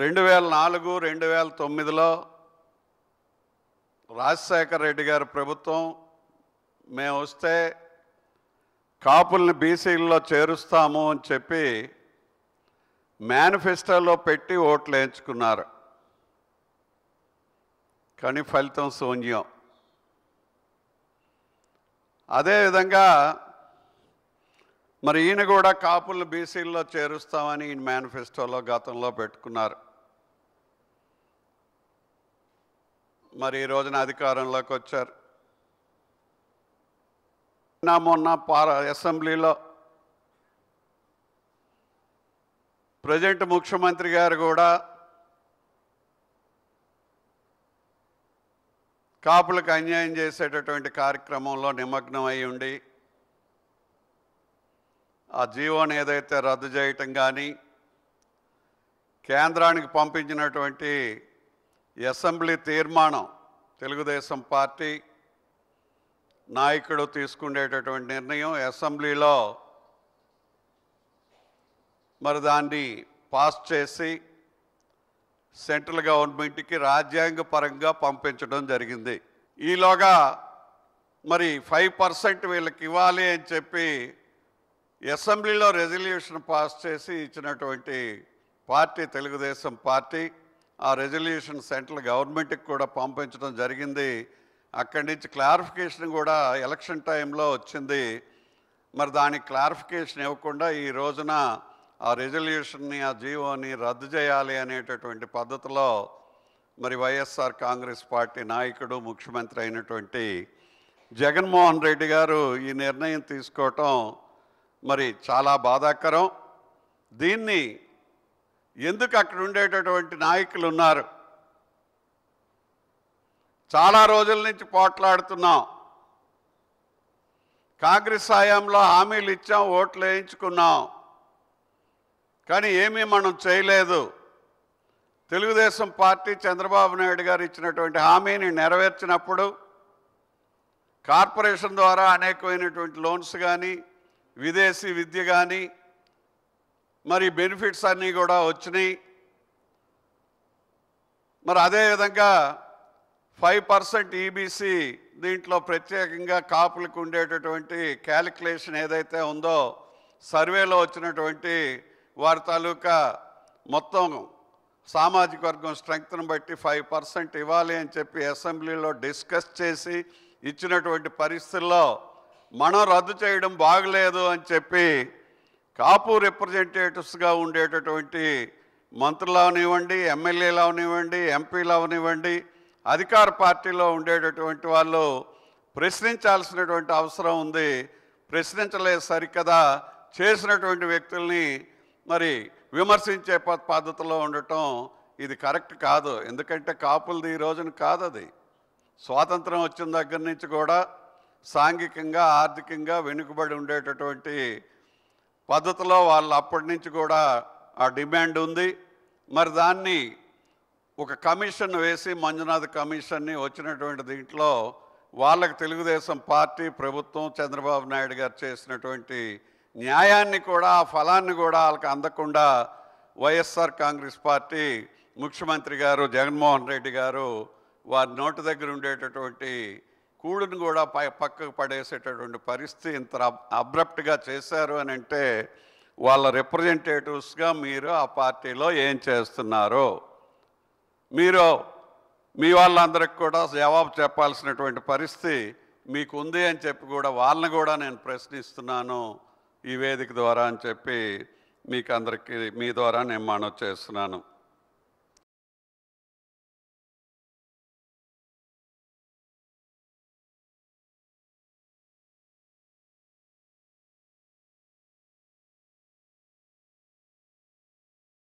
రెండు వేల నాలుగు రెండు వేల తొమ్మిదిలో రాజశేఖర రెడ్డి గారి ప్రభుత్వం మేము వస్తే కాపుల్ని బీసీల్లో చేరుస్తాము అని చెప్పి మేనిఫెస్టోలో పెట్టి ఓట్లు వేయించుకున్నారు. కానీ ఫలితం శూన్యం. అదేవిధంగా మరి ఈయన కూడా కాపులను బీసీల్లో చేరుస్తామని ఈయన మేనిఫెస్టోలో గతంలో పెట్టుకున్నారు. మరి ఈ రోజున అధికారంలోకి వచ్చారు. నా మొన్న పార అసెంబ్లీలో ప్రజెంట్ ముఖ్యమంత్రి గారు కూడా కాపులకు అన్యాయం చేసేటటువంటి కార్యక్రమంలో నిమగ్నం అయి ఉండి ఆ జీవోని ఏదైతే రద్దు చేయటం కానీ కేంద్రానికి పంపించినటువంటి అసెంబ్లీ తీర్మానం తెలుగుదేశం పార్టీ నాయకుడు తీసుకునేటటువంటి నిర్ణయం అసెంబ్లీలో మరి దాన్ని పాస్ చేసి సెంట్రల్ గవర్నమెంట్కి రాజ్యాంగ పరంగా పంపించడం జరిగింది. ఈలోగా మరి ఫైవ్ పర్సెంట్ వీళ్ళకి ఇవ్వాలి అని చెప్పి అసెంబ్లీలో రెజల్యూషన్ పాస్ చేసి ఇచ్చినటువంటి పార్టీ తెలుగుదేశం పార్టీ ఆ రెజల్యూషన్ సెంట్రల్ గవర్నమెంట్కి కూడా పంపించడం జరిగింది. అక్కడి నుంచి క్లారిఫికేషన్ కూడా ఎలక్షన్ టైంలో వచ్చింది. మరి దానికి క్లారిఫికేషన్ ఇవ్వకుండా ఈ రోజున ఆ రెజల్యూషన్ని ఆ జీవోని రద్దు చేయాలి అనేటటువంటి పద్ధతిలో మరి వైఎస్ఆర్ కాంగ్రెస్ పార్టీ నాయకుడు ముఖ్యమంత్రి అయినటువంటి జగన్మోహన్ రెడ్డి గారు ఈ నిర్ణయం తీసుకోవటం మరి చాలా బాధాకరం. దీన్ని ఎందుకు అక్కడ ఉండేటటువంటి నాయకులు ఉన్నారు? చాలా రోజుల నుంచి పోట్లాడుతున్నాం. కాంగ్రెస్ హయాంలో హామీలు ఇచ్చాం ఓట్లు వేయించుకున్నాం. కానీ ఏమీ మనం చేయలేదు. తెలుగుదేశం పార్టీ చంద్రబాబు నాయుడు గారు ఇచ్చినటువంటి హామీని నెరవేర్చినప్పుడు కార్పొరేషన్ ద్వారా అనేకమైనటువంటి లోన్స్ కానీ విదేశీ విద్య కానీ మరి బెనిఫిట్స్ అన్నీ కూడా వచ్చినాయి. మరి అదేవిధంగా ఫైవ్ పర్సెంట్ ఈబీసీ దీంట్లో ప్రత్యేకంగా కాపులకు ఉండేటటువంటి క్యాలిక్యులేషన్ ఏదైతే ఉందో సర్వేలో వచ్చినటువంటి వారి తాలూకా మొత్తం సామాజిక వర్గం స్ట్రెంగ్త్ను బట్టి ఫైవ్ పర్సెంట్ ఇవ్వాలి అని చెప్పి అసెంబ్లీలో డిస్కస్ చేసి ఇచ్చినటువంటి పరిస్థితుల్లో మనం రద్దు చేయడం బాగలేదు అని చెప్పి కాపు రిప్రజెంటేటివ్స్గా ఉండేటటువంటి మంత్రులు అవనివ్వండి ఎమ్మెల్యేలు అవనివ్వండి ఎంపీలు అవనివ్వండి అధికార పార్టీలో ఉండేటటువంటి వాళ్ళు ప్రశ్నించాల్సినటువంటి అవసరం ఉంది. ప్రశ్నించలే సరికదా. చేసినటువంటి వ్యక్తుల్ని మరి విమర్శించే పద్ధతిలో ఉండటం ఇది కరెక్ట్ కాదు. ఎందుకంటే కాపులది ఈ రోజున కాదు అది స్వాతంత్రం వచ్చిన దగ్గర నుంచి కూడా సాంఘికంగా ఆర్థికంగా వెనుకబడి ఉండేటటువంటి పద్ధతిలో వాళ్ళు అప్పటి నుంచి కూడా ఆ డిమాండ్ ఉంది. మరి దాన్ని ఒక కమిషన్ వేసి మంజునాథ్ కమిషన్ని వచ్చినటువంటి దీంట్లో వాళ్ళకి తెలుగుదేశం పార్టీ ప్రభుత్వం చంద్రబాబు నాయుడు గారు చేసినటువంటి న్యాయాన్ని కూడా ఆ ఫలాన్ని కూడా వాళ్ళకి అందకుండా వైఎస్ఆర్ కాంగ్రెస్ పార్టీ ముఖ్యమంత్రి గారు జగన్మోహన్ రెడ్డి గారు వారి నోటి దగ్గర ఉండేటటువంటి కూడును కూడా పై పక్కకు పడేసేటటువంటి పరిస్థితి ఇంత అబ్రప్ట్గా చేశారు అని అంటే వాళ్ళ రిప్రజెంటేటివ్స్గా మీరు ఆ పార్టీలో ఏం చేస్తున్నారు మీరు మీ వాళ్ళందరికి కూడా జవాబు చెప్పాల్సినటువంటి పరిస్థితి మీకు ఉంది అని చెప్పి కూడా వాళ్ళని కూడా నేను ప్రశ్నిస్తున్నాను ఈ వేదిక ద్వారా అని చెప్పి మీకు అందరికీ మీ ద్వారా నేను మనవి చేస్తున్నాను.